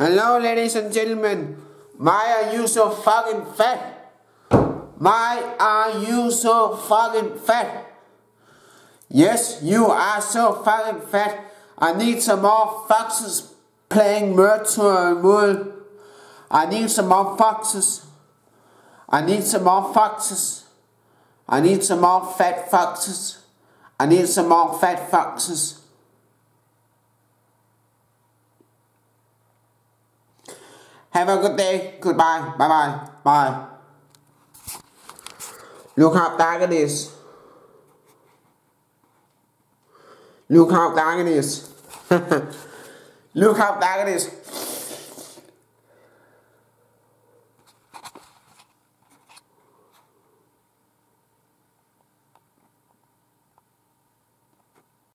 Hello, ladies and gentlemen. Why are you so fucking fat? Why are you so fucking fat? Yes, you are so fucking fat. I need some more foxes playing Murder Moon. I need some more foxes. I need some more foxes. I need some more fat foxes. I need some more fat foxes. Have a good day. Goodbye. Bye bye. Bye. Look how dark it is. Look how dark it is. Look how dark it is.